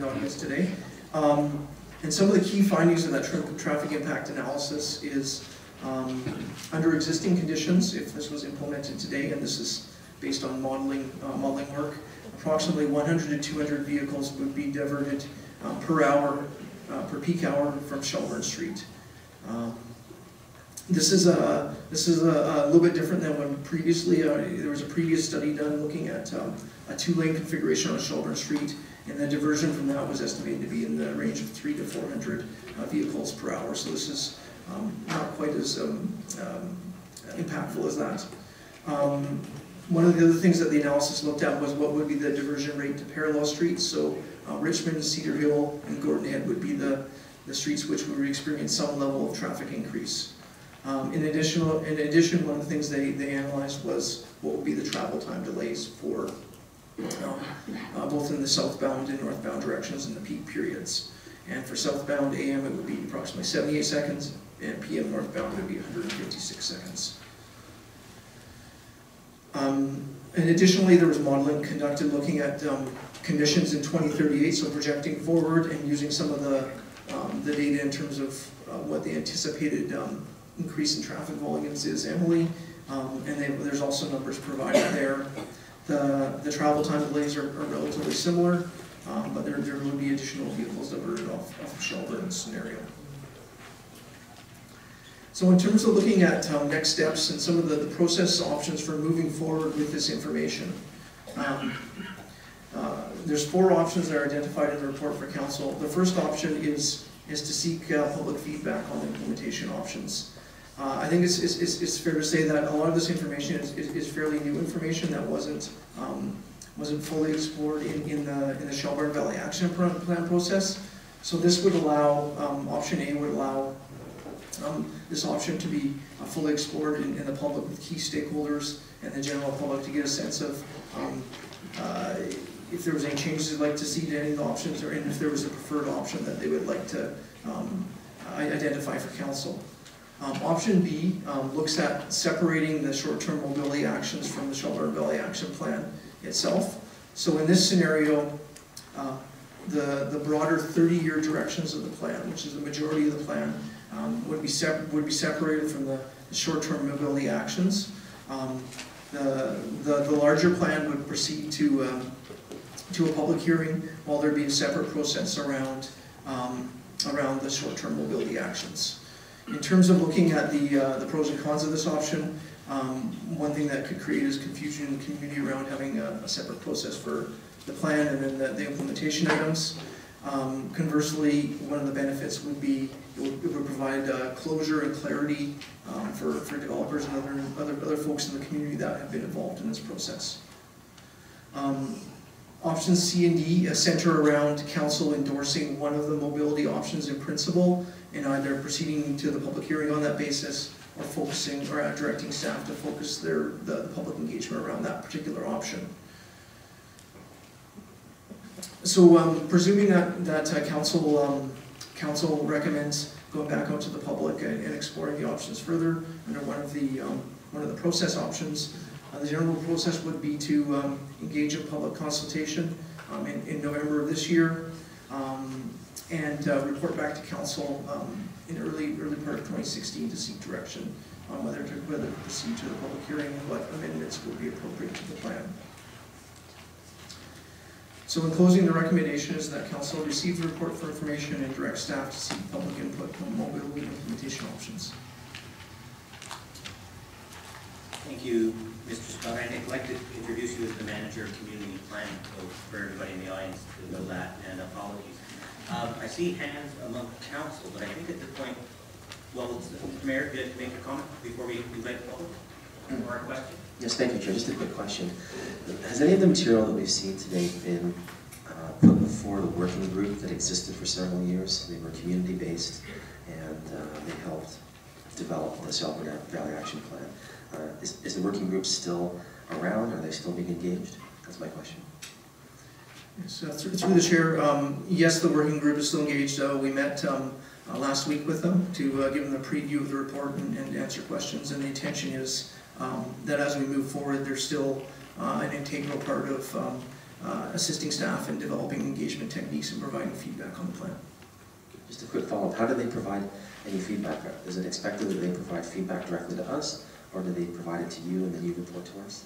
the audience today. Um, and some of the key findings of that tra traffic impact analysis is um, under existing conditions, if this was implemented today, and this is based on modeling, uh, modeling work, approximately 100 to 200 vehicles would be diverted uh, per hour, uh, per peak hour from Shelbourne Street. Um, this is a this is a, a, little bit different than when previously uh, there was a previous study done looking at um, a two-lane configuration on Shelbourne Street, and the diversion from that was estimated to be in the range of three to 400 uh, vehicles per hour. So this is um, not quite as um, um, impactful as that. Um, one of the other things that the analysis looked at was what would be the diversion rate to parallel streets. So uh, Richmond, Cedar Hill, and Gordon Head would be the, the streets which would experience some level of traffic increase. Um, in, addition, in addition, one of the things they, they analyzed was what would be the travel time delays for um, uh, both in the southbound and northbound directions in the peak periods. And for southbound AM, it would be approximately 78 seconds, and PM northbound would be 156 seconds. Um, and additionally, there was modeling conducted looking at um, conditions in 2038, so projecting forward and using some of the, um, the data in terms of uh, what the anticipated um, increase in traffic volumes is Emily, um, and they, there's also numbers provided there. The, the travel time delays are, are relatively similar, um, but there, there will be additional vehicles diverted off, off of Shelbourne scenario. So in terms of looking at um, next steps and some of the, the, process options for moving forward with this information, um, uh, there's four options that are identified in the report for council. The first option is, is to seek uh, public feedback on the implementation options. Uh, I think it's, it's, it's, fair to say that a lot of this information is, is, is fairly new information that wasn't um, wasn't fully explored in, in the in the Shelbourne Valley Action Plan process. So this would allow um, option A would allow um, this option to be uh, fully explored in, in, the public with key stakeholders and the general public to get a sense of um, uh, if there was any changes they'd like to see to any of the options or if there was a preferred option that they would like to um, identify for council. Um, option B um, looks at separating the short-term mobility actions from the Shelbourne Valley Action Plan itself. So in this scenario, uh, the, the broader 30-year directions of the plan, which is the majority of the plan, um, would, be would be separated from the, the short-term mobility actions. Um, the, the, the, larger plan would proceed to, um, to a public hearing while there be a separate process around, um, around the short-term mobility actions. In terms of looking at the, uh, the pros and cons of this option, um, one thing that could create is confusion in the community around having a, a separate process for the plan and then the, the implementation items. Um, conversely, one of the benefits would be it would, it would provide uh, closure and clarity um, for, for developers and other, other, other folks in the community that have been involved in this process. Um, options C and D center around council endorsing one of the mobility options in principle and either proceeding to the public hearing on that basis or focusing or uh, directing staff to focus their the, the public engagement around that particular option. So um, presuming that, that uh, council, um, council recommends going back out to the public and, and exploring the options further under one of the, um, one of the process options, the general process would be to um, engage in public consultation um, in, in November of this year. Um, and uh, report back to council um, in early early part of 2016 to seek direction on whether to whether to proceed to the public hearing and what amendments would be appropriate to the plan. So in closing, the recommendation is that council receive the report for information and direct staff to seek public input on mobility implementation options. Thank you, Mr. Scott. I'd like to introduce you as the manager of community planning, so for everybody in the audience to know that, and apologies um, I see hands among council, but I think at the point, well, Mayor, you like to make a comment before we invite the public or a question? Yes, thank you, Chair. Just a quick question. Has any of the material that we've seen today been uh, put before the working group that existed for several years? They were community-based and uh, they helped develop the Shelbourne Valley Action Plan. Uh, is, is the working group still around? Are they still being engaged? That's my question. So through, through the chair, um, yes, the working group is still engaged. Uh, we met um, uh, last week with them to uh, give them a preview of the report and, and answer questions. And the intention is um, that as we move forward, they're still uh, an integral part of, um, uh, assisting staff in developing engagement techniques and providing feedback on the plan. Just a quick follow-up, how do they provide any feedback? Is it expected that they provide feedback directly to us, or do they provide it to you and then you report to us?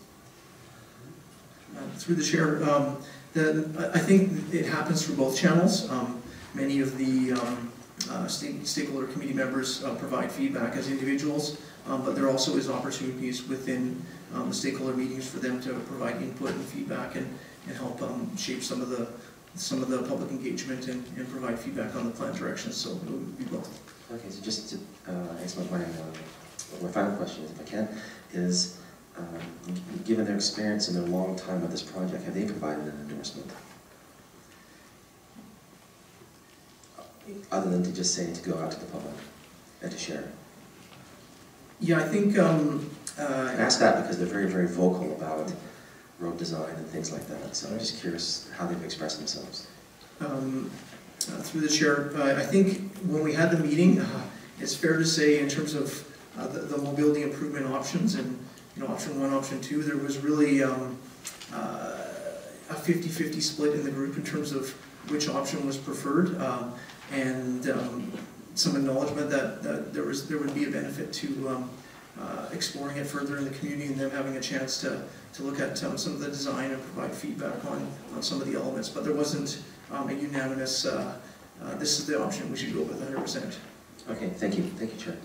Uh, Through the chair, um, the, I think it happens through both channels. Um, Many of the um, uh, stake- stakeholder committee members uh, provide feedback as individuals, um, but there also is opportunities within um, the stakeholder meetings for them to provide input and feedback and, and help um, shape some of the, some of the public engagement and, and provide feedback on the plan direction, so it would be both. Okay, so just to uh, answer my, my, uh, my final question, if I can, is, um, given their experience and their long time with this project, have they provided an endorsement? Other than to just say to go out to the public and to share? Yeah, I think, um, I uh, ask that because they're very, very vocal about road design and things like that, so I'm just curious how they've expressed themselves. um, uh, through the chair, uh, I think when we had the meeting, uh, it's fair to say in terms of uh, the the mobility improvement options and, you know, option one, option two, there was really um, uh, a 50-50 split in the group in terms of which option was preferred, um, and um, some acknowledgement that, that there was, there would be a benefit to um, uh, exploring it further in the community and them having a chance to, to look at um, some of the design and provide feedback on, on some of the elements, but there wasn't um, a unanimous, uh, uh, this is the option we should go with hundred percent. Okay, thank you, thank you, Chair.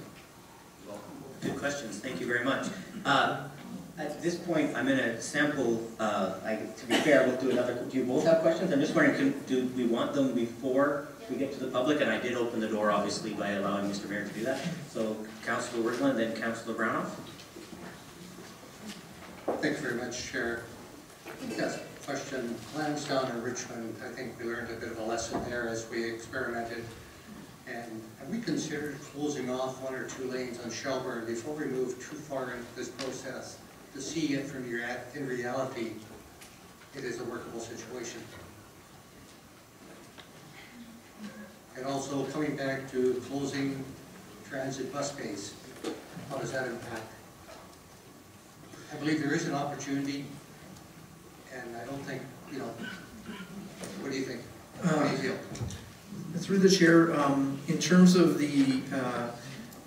Good questions, thank you very much. Uh, At this point, I'm gonna sample, uh, I, to be fair, we'll do another, do you both have questions? I'm just wondering, can, do we want them before we get to the public? And I did open the door, obviously, by allowing Mr. Mayor to do that. So Councilor Wergeland, then Councilor Brown. Thanks very much, Chair. Yes, question, Lansdowne and Richmond, I think we learned a bit of a lesson there as we experimented. And have we considered closing off one or two lanes on Shelbourne before we move too far into this process? To see if in rea- in reality, it is a workable situation? And also coming back to closing transit bus bays, how does that impact? I believe there is an opportunity, and I don't think, you know, what do you think? What do you feel? Through the chair, um, in terms of the, uh,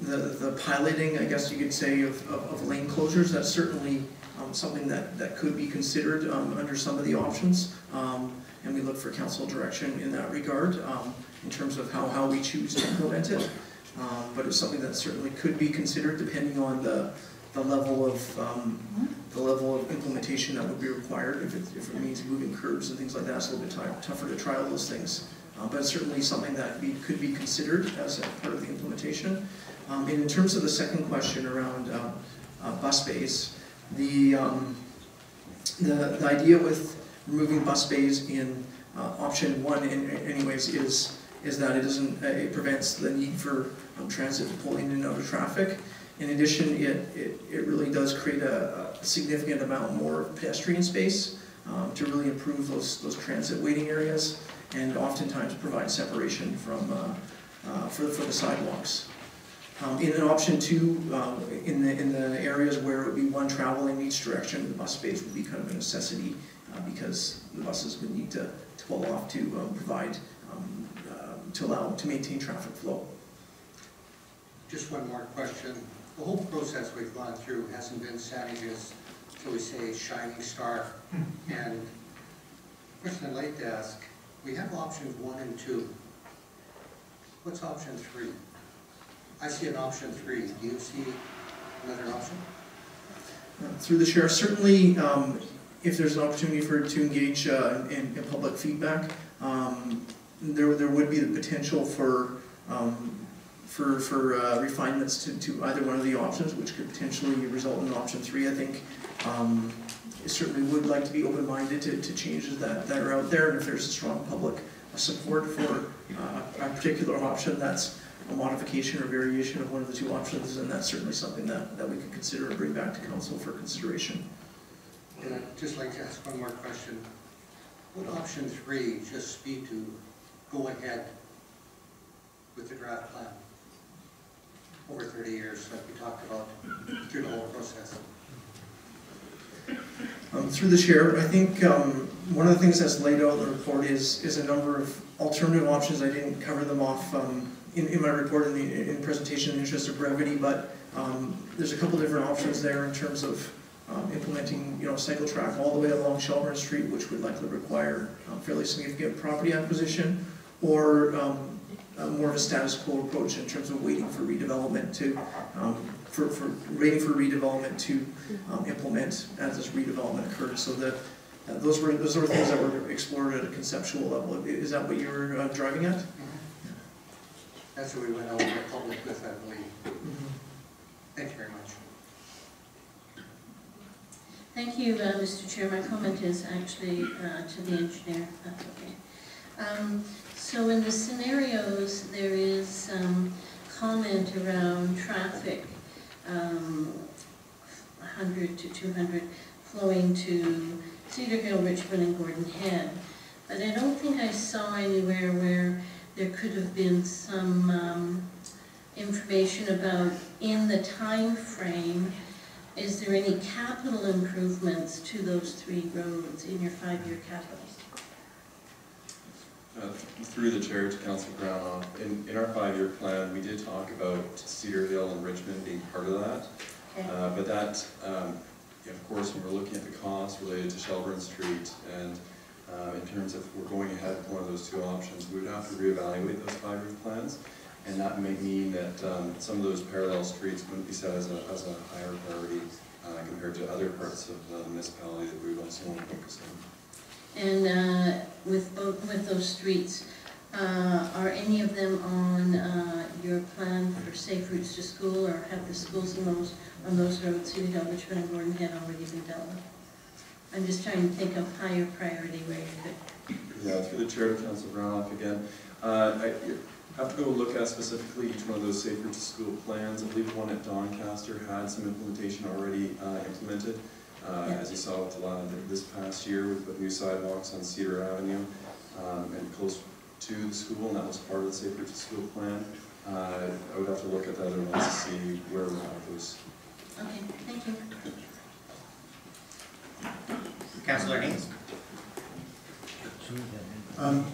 the, the piloting, I guess you could say, of, of of lane closures, that's certainly, um, something that, that could be considered, um, under some of the options. Um, and we look for council direction in that regard, um, in terms of how, how we choose to implement it. Um, but it's something that certainly could be considered depending on the, the level of, um, the level of implementation that would be required. If it, if it means moving curbs and things like that, it's a little bit tougher to trial those things. Uh, But certainly something that be, could be considered as part of the implementation. Um, And in terms of the second question around um, uh, bus bays, the, um, the, the idea with removing bus bays in uh, option one in anyways is, is that it doesn't, uh, it prevents the need for um, transit to pull in and out of traffic. In addition, it, it, it really does create a a significant amount more pedestrian space um, to really improve those, those transit waiting areas and oftentimes provide separation from, uh, uh, for, for the sidewalks. Um, In an option two, uh, in the, in the areas where it would be one travel in each direction, the bus space would be kind of a necessity uh, because the buses would need to, to pull off to um, provide, um, uh, to allow, to maintain traffic flow. Just one more question. The whole process we've gone through hasn't been Saanich's, shall we say, shining star. And question I'd like to ask, we have options one and two. What's option three? I see an option three. Do you see another option? Uh, Through the chair, certainly, um, if there's an opportunity for, to engage uh, in, in public feedback, um, there, there would be the potential for, um, for, for uh, refinements to, to either one of the options, which could potentially result in option three, I think. Certainly would like to be open-minded to, to changes that, that are out there, and if there's a strong public support for uh, a particular option, that's a modification or variation of one of the two options, and that's certainly something that, that we could consider and bring back to council for consideration. And I'd just like to ask one more question. Would option three just be to go ahead with the draft plan over 30 years like we talked about through the whole process? Um, Through the chair, I think um, one of the things that's laid out in the report is, is a number of alternative options. I didn't cover them off um, in, in my report in the, in presentation in the interest of brevity, but um, there's a couple different options there in terms of um, implementing, you know, cycle track all the way along Shelbourne Street, which would likely require um, fairly significant property acquisition, or more of a status quo approach in terms of waiting for redevelopment to, for, for, waiting for redevelopment to um, implement as this redevelopment occurs. So that, uh, those were, those were things that were explored at a conceptual level. Is that what you were uh, driving at? That's what we went out to the public with, I believe. Thank you very much. Thank you, uh, Mr. Chair. My comment is actually uh, to the engineer, that's okay. Um, So in the scenarios, there is um, comment around traffic, um, 100 to 200 flowing to Cedar Hill, Richmond, and Gordon Head. But I don't think I saw anywhere where there could have been some um, information about in the time frame. Is there any capital improvements to those three roads in your five-year capitals? Uh, Through the chair to Council Brown, in, in our five-year plan, we did talk about Cedar Hill and Richmond being part of that. Uh, But that, um, of course, when we're looking at the costs related to Shelbourne Street and uh, in terms of we're going ahead with one of those two options, we would have to reevaluate those five-year plans. And that may mean that um, some of those parallel streets wouldn't be set as a, as a higher priority uh, compared to other parts of the municipality that we would also want to focus on. And uh, with both, with those streets, uh, are any of them on uh, your plan for safe routes to school, or have the schools in those, on those roads, Cedar Hill, Richmond, and Gordon Head already been dealt with? I'm just trying to think of higher priority where you could, Yeah, through the chair to Council Brownoff again. Uh, I have to go look at specifically each one of those safer to school plans. I believe one at Doncaster had some implementation already uh, implemented. Uh, Yeah. As you saw with the line this past year, we put new sidewalks on Cedar Avenue um, and close to the school, and that was part of the safer to school plan. Uh, I would have to look at the other ones to see where we're at with those. okay, thank you. Councillor Haynes? Um,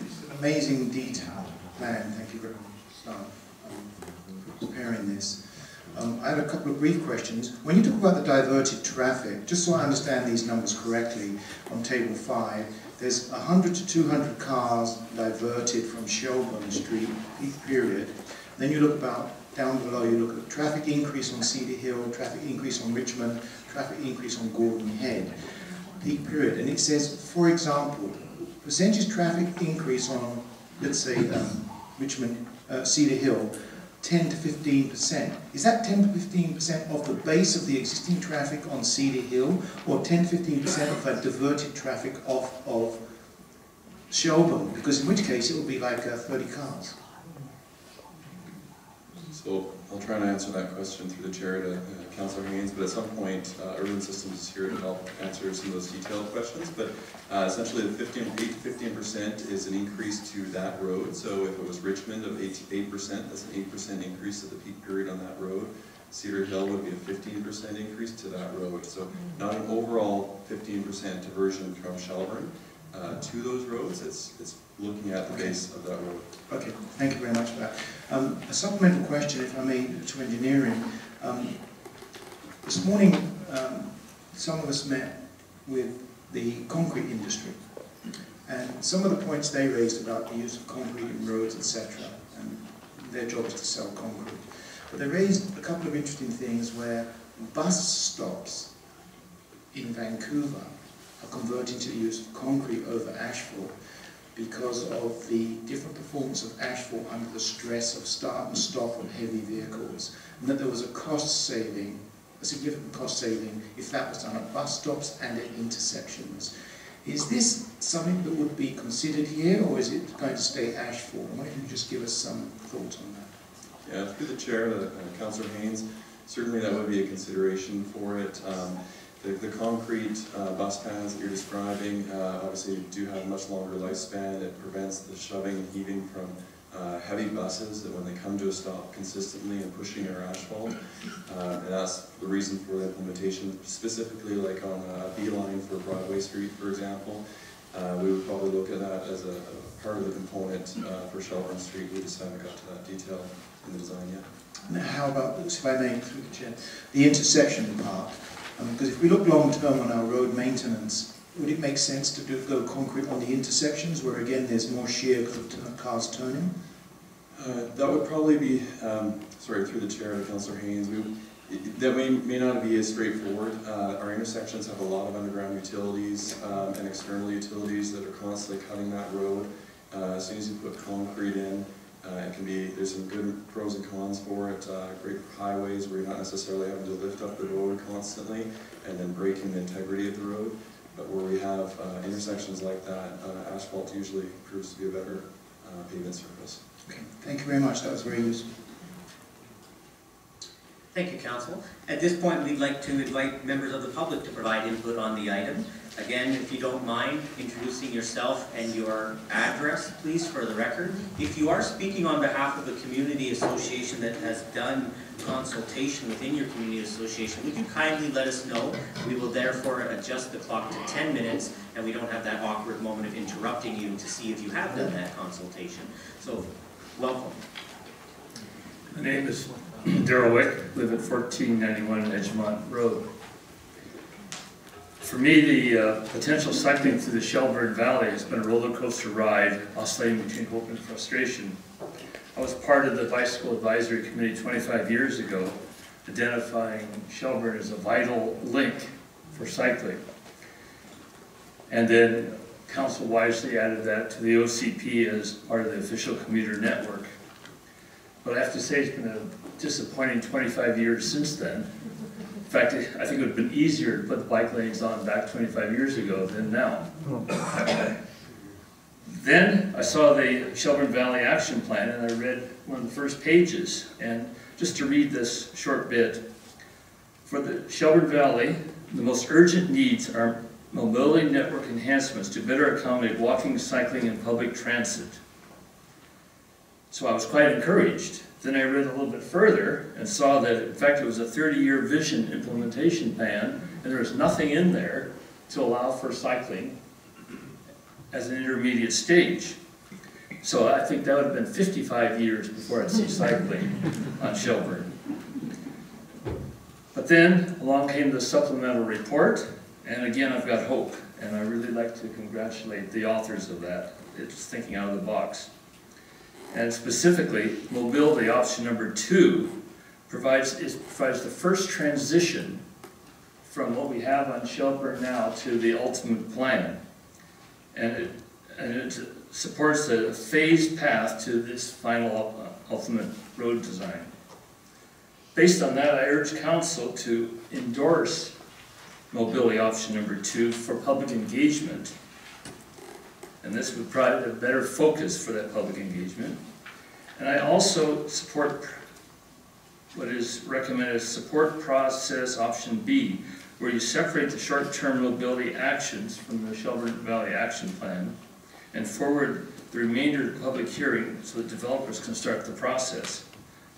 It's an amazing detail plan, thank you very much, staff, um, for preparing this. Um, I have a couple of brief questions. When you talk about the diverted traffic, just so I understand these numbers correctly, on table five, there's 100 to 200 cars diverted from Shelbourne Street, peak period. Then you look about, down below, you look at traffic increase on Cedar Hill, traffic increase on Richmond, traffic increase on Gordon Head, peak period. And it says, for example, percentage traffic increase on, let's say, um, Richmond, uh, Cedar Hill, 10 to 15 percent. Is that 10 to 15 percent of the base of the existing traffic on Cedar Hill, or 10 to 15 percent of that diverted traffic off of Shelbourne? Because in which case it will be like uh, 30 cars. So I'll try and answer that question through the chair to uh, Councillor Haynes, but at some point, uh, Urban Systems is here to help answer some of those detailed questions. But uh, essentially, the 15, 8 to 15 percent is an increase to that road. So if it was Richmond of 8 percent, that's an 8 percent increase to the peak period on that road. Cedar Hill would be a 15 percent increase to that road. So not an overall 15 percent diversion from Shelbourne uh, to those roads. It's, it's looking at the base of that road. Okay, thank you very much for that. Um, a supplemental question, if I may, to engineering. Um, this morning, um, some of us met with the concrete industry, and some of the points they raised about the use of concrete in roads, etc., and their job is to sell concrete. But they raised a couple of interesting things where bus stops in Vancouver are converting to the use of concrete over asphalt because of the different performance of asphalt under the stress of start and stop of heavy vehicles, and that there was a cost saving, a significant cost saving, if that was done at bus stops and at intersections. Is this something that would be considered here, or is it going to stay asphalt? Wonder if you just give us some thoughts on that. Yeah, through the chair, to uh, Councillor Haynes, certainly that would be a consideration for it. Um, The, the concrete uh, bus paths that you're describing, uh, obviously do have a much longer lifespan. It prevents the shoving and heaving from uh, heavy buses that when they come to a stop consistently and pushing our asphalt, uh, and that's the reason for the implementation, specifically like on uh, B-Line for Broadway Street, for example. Uh, we would probably look at that as a, a part of the component uh, for Shelbourne Street. We just haven't got to that detail in the design yet. Now, how about, if I may, the intersection part? Because if we look long-term on our road maintenance, would it make sense to do, go concrete on the intersections where again there's more shear of cars turning? Uh, That would probably be, um, sorry, through the chair to Councillor Haynes, we, it- that may, may not be as straightforward. Uh, Our intersections have a lot of underground utilities um, and external utilities that are constantly cutting that road. Uh, As soon as you put concrete in, uh, it can be, there's some good pros and cons for it. Uh, Great for highways where you're not necessarily having to lift up the road constantly and then breaking the integrity of the road. But where we have uh, intersections like that, uh, asphalt usually proves to be a better uh, pavement surface. Okay, thank you very much, that was very useful. Thank you, council. At this point, we'd like to invite members of the public to provide input on the item. Again, if you don't mind introducing yourself and your address, please, for the record. If you are speaking on behalf of a community association that has done consultation within your community association, would you kindly let us know? We will therefore adjust the clock to 10 minutes, and we don't have that awkward moment of interrupting you to see if you have done that consultation. So, welcome. My name is Daryl live at fourteen ninety-one Edgemont Road. For me, the uh, potential cycling through the Shelbourne Valley has been a roller coaster ride, oscillating between hope and frustration. I was part of the Bicycle Advisory Committee twenty-five years ago, identifying Shelbourne as a vital link for cycling. And then council wisely added that to the OCP as part of the official commuter network. But I have to say, it's been a disappointing 25 years since then. In fact, I think it would have been easier to put the bike lanes on back 25 years ago than now. Then I saw the Shelbourne Valley Action Plan and I read one of the first pages. And just to read this short bit, for the Shelbourne Valley, the most urgent needs are mobility network enhancements to better accommodate walking, cycling, and public transit. So I was quite encouraged. Then I read a little bit further and saw that, in fact, it was a 30-year vision implementation plan, and there was nothing in there to allow for cycling as an intermediate stage. So I think that would have been 55 years before I'd see cycling on Shelbourne. But then along came the supplemental report, and again, I've got hope, and I really like to congratulate the authors of that. It's thinking out of the box. And specifically, mobility option number two provides, is, provides the first transition from what we have on Shelbourne now to the ultimate plan. And it, and it supports a phased path to this final uh, ultimate road design. Based on that, I urge council to endorse mobility option number two for public engagement and this would provide a better focus for that public engagement. And I also support what is recommended as support process option B, where you separate the short-term mobility actions from the Shelbourne Valley Action Plan and forward the remainder of public hearing so that developers can start the process.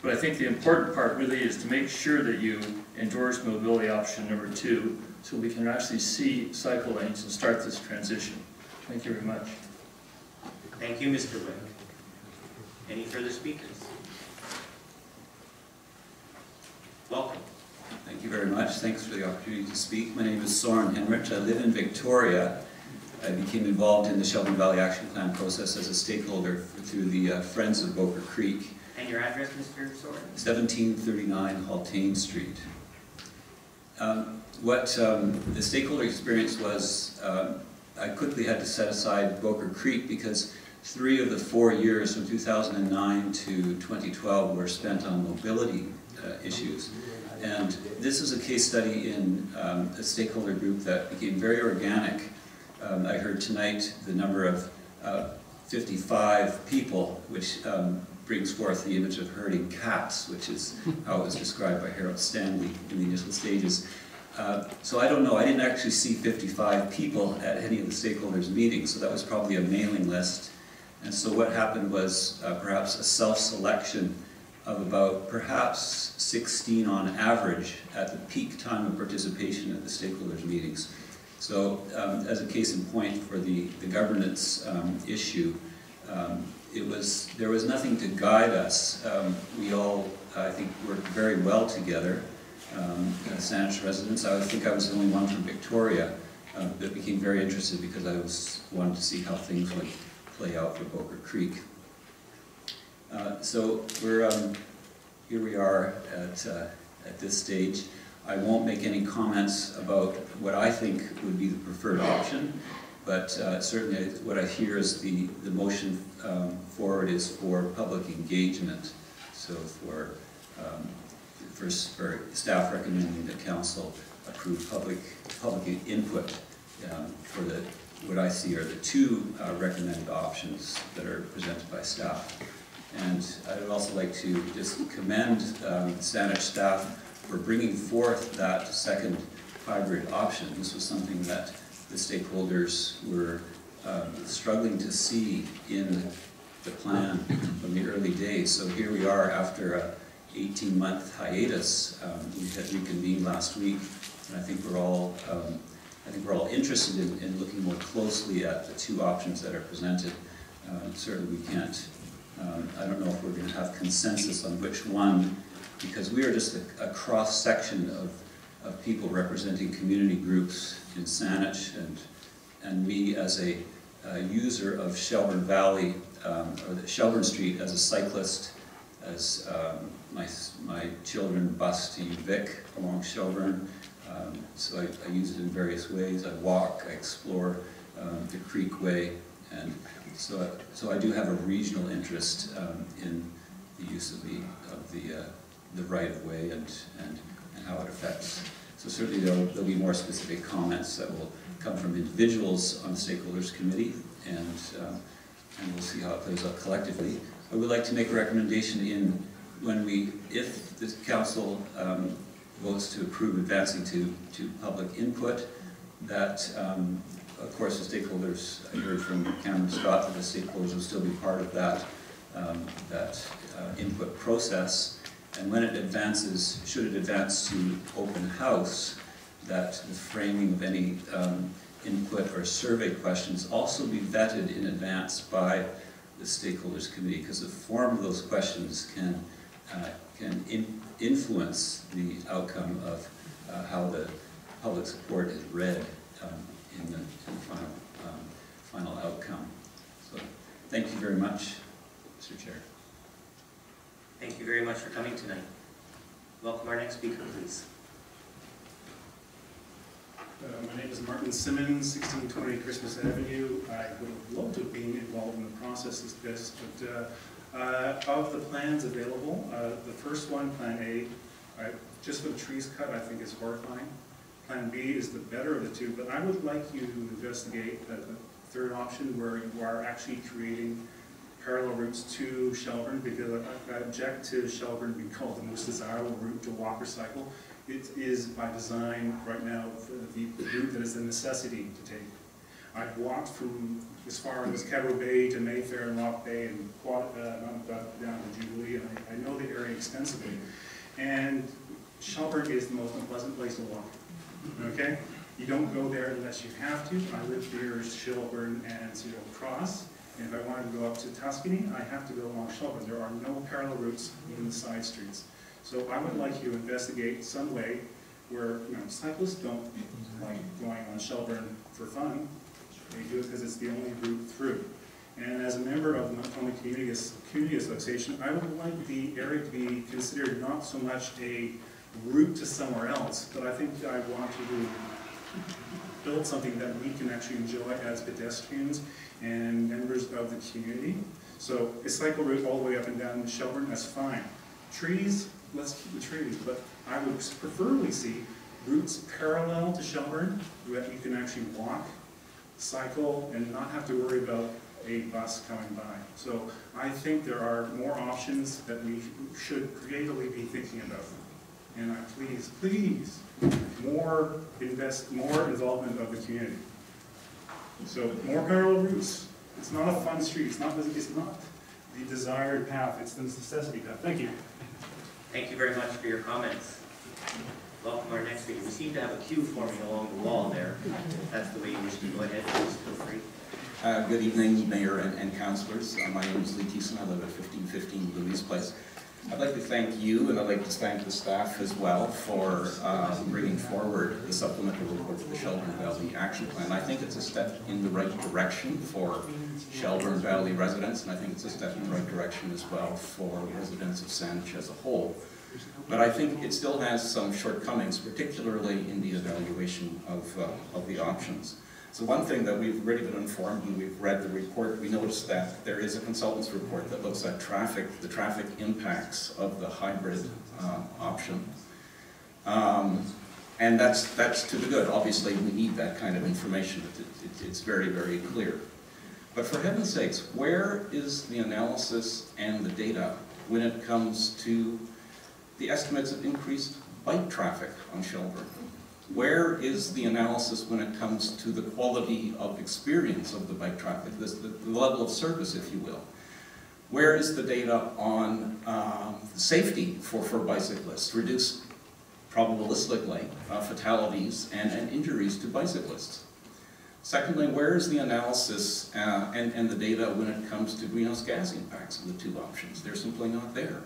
But I think the important part really is to make sure that you endorse mobility option number two so we can actually see cycle lanes and start this transition. Thank you very much. Thank you, Mr. Wick. Any further speakers? Welcome. Thank you very much. Thanks for the opportunity to speak. My name is Soren Henrich. I live in Victoria. I became involved in the Shelbourne Valley Action Plan process as a stakeholder through the uh, Friends of Bowker Creek, And your address, Mr. Soren? 1739 Haltane Street. Um, What um, the stakeholder experience was, um, I quickly had to set aside Bowker Creek because three of the four years from 2009 to 2012 were spent on mobility uh, issues. And this is a case study in um, a stakeholder group that became very organic. Um, I heard tonight the number of uh, 55 people, which um, brings forth the image of herding cats, which is how it was described by Harold Stanley in the initial stages. Uh, so I don't know, I didn't actually see 55 people at any of the stakeholders' meetings, so that was probably a mailing list. And so what happened was uh, perhaps a self-selection of about perhaps 16 on average at the peak time of participation at the stakeholders meetings. So um, as a case in point for the, the governance um, issue, um, it was, there was nothing to guide us. Um, we all, I think, worked very well together um, Saanich residents. I think I was the only one from Victoria uh, that became very interested because I was wanted to see how things would play out for Bowker Creek. Uh, so we're um, here we are at uh, at this stage. I won't make any comments about what I think would be the preferred option, but uh, certainly what I hear is the the motion um, forward is for public engagement. So for um, for, for staff recommending that council approve public public input um, for the what I see are the two uh, recommended options that are presented by staff. And I would also like to just commend um, staff for bringing forth that second hybrid option. This was something that the stakeholders were um, struggling to see in the plan from the early days. So here we are after a 18-month hiatus. Um, we had reconvened last week, and I think we're all um, I think we're all interested in, in looking more closely at the two options that are presented. Um, certainly we can't, um, I don't know if we're going to have consensus on which one, because we are just a, a cross-section of, of people representing community groups in Saanich, and, and me as a, a user of Shelbourne Valley, um, or Shelbourne Street as a cyclist, as um, my, my children bus to UVic along Shelbourne, um, so I, I, use it in various ways. I walk, I explore um, the Creek Way, and so I, so I do have a regional interest um, in the use of the of the uh, the right of way and, and and how it affects. So certainly there'll, be more specific comments that will come from individuals on the stakeholders committee, and um, and we'll see how it plays out collectively. I would like to make a recommendation in when we, if the council um, votes to approve advancing to, to public input. That, um, of course, the stakeholders, I heard from Cameron Scott that the stakeholders will still be part of that, um, that uh, input process. And when it advances, should it advance to open house, that the framing of any um, input or survey questions also be vetted in advance by the stakeholders committee, because the form of those questions can, uh, can in, influence the outcome of uh, how the public support is read um, in, the, in, the, final, um, final outcome. So thank you very much, Mr. Chair. Thank you very much for coming tonight. Welcome our next speaker, please. Uh, my name is Martin Simmons, 1620 Christmas Avenue. I would have loved to have been involved in the process of this, but uh, uh, of the plans available, uh, the first one, Plan A, just for the trees cut, I think is horrifying. Plan B is the better of the two, but I would like you to investigate the, the third option where you are actually creating parallel routes to Shelbourne because I, I object to Shelbourne being called the most desirable route to walk or cycle. It is by design right now the, route that is a necessity to take. I've walked from as far as Caddo Bay to Mayfair and Rock Bay and Quad, uh, down to Jubilee, and I, I, know the area extensively. And Shelbourne is the most unpleasant place to walk. Okay? You don't go there unless you have to. I live near Shelbourne and Cedar Cross. And if I wanted to go up to Tuscany, I have to go along Shelbourne. There are no parallel routes in the side streets. So I would like you to investigate some way where you know, cyclists don't like going on Shelbourne for fun. They do it because it's the only route through. And as a member of the Montgomery Community, Community Association, I would like the area to be considered not so much a route to somewhere else, but I think I want to build something that we can actually enjoy as pedestrians and members of the community. So a cycle route all the way up and down Shelbourne, that's fine. Trees, let's keep the trees, but I would preferably see routes parallel to Shelbourne that you can actually walk cycle and not have to worry about a bus coming by. So I think there are more options that we should creatively be thinking about. And I please, please, more invest, more involvement of the community. So more parallel routes, It's not a fun street, it's not, it's not the desired path, it's the necessity path. Thank you. Thank you very much for your comments. Welcome our next speaker. We seem to have a queue forming along the wall there. If That's the way you wish to go ahead, please feel free. Uh, Good evening, Mayor and and councillors. Uh, My name is Lee Thiessen. I live at 1515 Louise Place. I'd like to thank you, and I'd like to thank the staff as well for uh, bringing forward the supplemental report for the Shelbourne Valley Action Plan. I think it's a step in the right direction for Shelbourne Valley residents, and I think it's a step in the right direction as well for residents of Saanich as a whole. But I think it still has some shortcomings, particularly in the evaluation of, uh, of the options. So one thing that we've already been informed, and we've read the report, we noticed that there is a consultant's report that looks at traffic, the traffic impacts of the hybrid uh, option. Um, And that's, that's to the good. Obviously, we need that kind of information. It- it- It's very, very clear. But for heaven's sakes, where is the analysis and the data when it comes to the estimates of increased bike traffic on Shelbourne? Where is the analysis when it comes to the quality of experience of the bike traffic, the, the level of service, if you will? Where is the data on um, safety for, for bicyclists, reduced probabilistically uh, fatalities and, and injuries to bicyclists? Secondly, where is the analysis uh, and, and the data when it comes to greenhouse gas impacts of the two options? They're simply not there.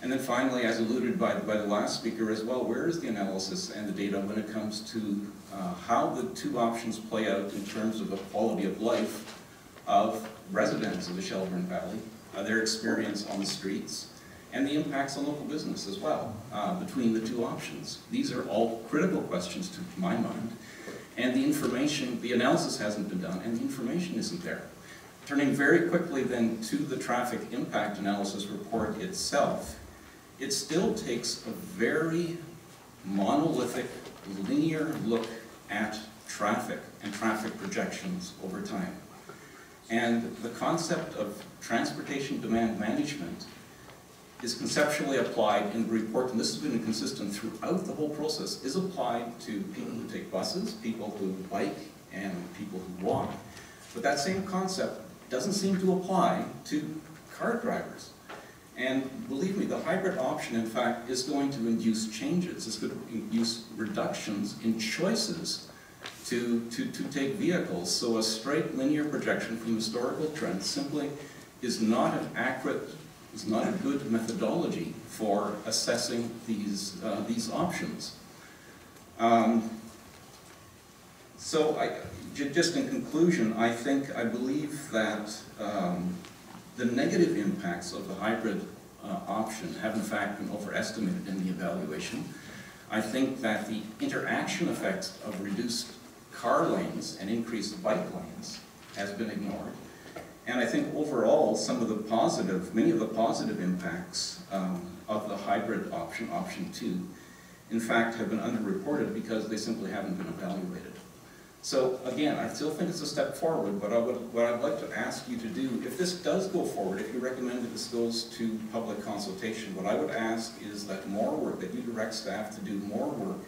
And then finally, as alluded by, by the last speaker as well, where is the analysis and the data when it comes to uh, how the two options play out in terms of the quality of life of residents of the Shelbourne Valley, uh, their experience on the streets, and the impacts on local business as well uh, between the two options? These are all critical questions to my mind. And the information, the analysis hasn't been done, and the information isn't there. Turning very quickly then to the traffic impact analysis report itself, it still takes a very monolithic, linear look at traffic and traffic projections over time. And the concept of transportation demand management is conceptually applied in the report, and this has been consistent throughout the whole process, is applied to people who take buses, people who bike, and people who walk. But that same concept doesn't seem to apply to car drivers. And believe me, the hybrid option, in fact, is going to induce changes. It's going to induce reductions in choices to, to, to take vehicles. So a straight linear projection from historical trends simply is not an accurate, is not a good methodology for assessing these, uh, these options. Um, so I, just in conclusion, I think, I believe that um, the negative impacts of the hybrid uh, option have in fact been overestimated in the evaluation. I think that the interaction effects of reduced car lanes and increased bike lanes has been ignored. And I think overall, some of the positive, many of the positive impacts um, of the hybrid option, option two, in fact have been underreported because they simply haven't been evaluated. So again, I still think it's a step forward, but I would, what I'd like to ask you to do, if this does go forward, if you recommend that this goes to public consultation, what I would ask is that more work, that you direct staff to do more work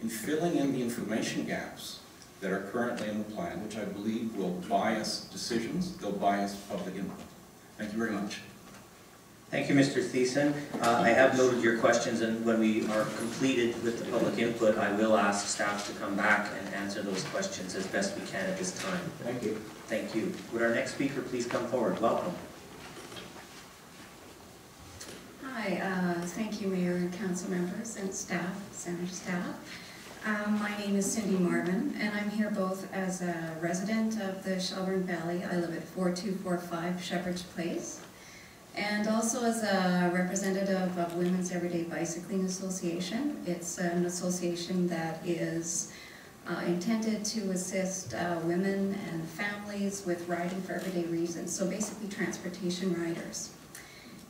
in filling in the information gaps that are currently in the plan, which I believe will bias decisions, they'll bias public input. Thank you very much. Thank you, Mr. Thiessen. Uh, I have noted your questions, and when we are completed with the public input, I will ask staff to come back and answer those questions as best we can at this time. Thank you. Thank you. Would our next speaker please come forward? Welcome. Hi, uh, thank you, Mayor and council members and staff, center staff. Um, My name is Cindy Marvin, and I'm here both as a resident of the Shelbourne Valley. I live at 4245 Shepherd's Place, and also as a representative of Women's Everyday Bicycling Association. It's an association that is uh, intended to assist uh, women and families with riding for everyday reasons, so basically transportation riders.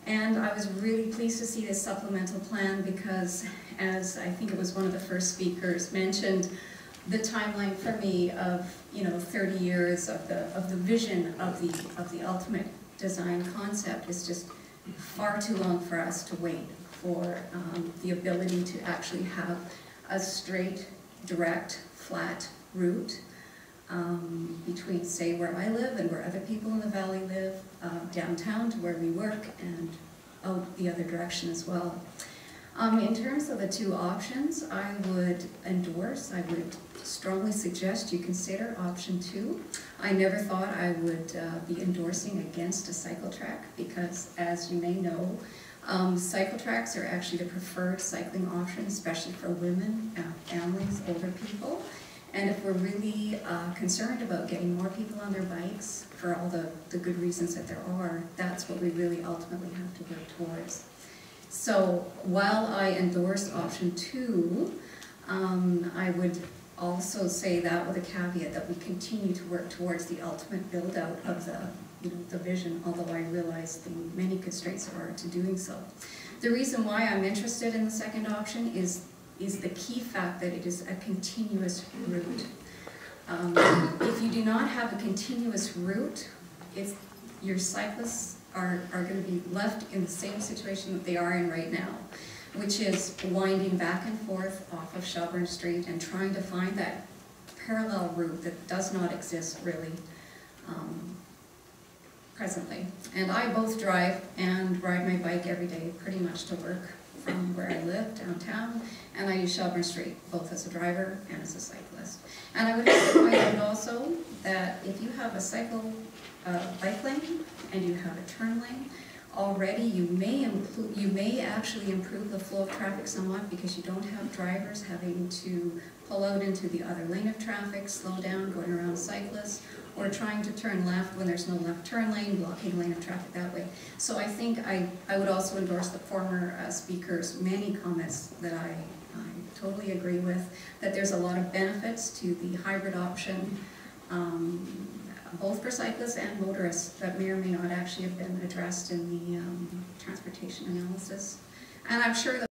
And I was really pleased to see this supplemental plan because, as I think it was one of the first speakers mentioned, the timeline for me of, you know, 30 years of the, of the vision of the, of the ultimate design concept is just far too long for us to wait for um, the ability to actually have a straight, direct, flat route um, between, say, where I live and where other people in the valley live, uh, downtown to where we work, and out the other direction as well. Um, in terms of the two options, I would endorse, I would strongly suggest you consider option two. I never thought I would uh, be endorsing against a cycle track because, as you may know, um, cycle tracks are actually the preferred cycling option, especially for women, uh, families, older people. And if we're really uh, concerned about getting more people on their bikes for all the, the good reasons that there are, that's what we really ultimately have to work towards. So while I endorse option two, um, I would also say that with a caveat that we continue to work towards the ultimate build-out of the, you know, the vision, although I realize the many constraints there are to doing so. The reason why I'm interested in the second option is, is the key fact that it is a continuous route. Um, if you do not have a continuous route, it's, your cyclists are, are gonna be left in the same situation that they are in right now, which is winding back and forth off of Shelbourne Street and trying to find that parallel route that does not exist really um, presently. And I both drive and ride my bike every day pretty much to work from where I live downtown, and I use Shelbourne Street, both as a driver and as a cyclist. And I would like to point out also that if you have a cycle bike lane and you have a turn lane, already you may you may actually improve the flow of traffic somewhat because you don't have drivers having to pull out into the other lane of traffic, slow down, going around cyclists, or trying to turn left when there's no left turn lane, blocking lane of traffic that way. So I think I, I would also endorse the former uh, speaker's many comments that I, I totally agree with, that there's a lot of benefits to the hybrid option, um, both for cyclists and motorists that may or may not actually have been addressed in the um, transportation analysis. And I'm sure that